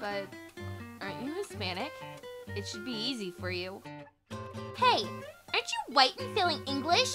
but aren't you Hispanic? It should be easy for you. Hey, aren't you white and feeling English?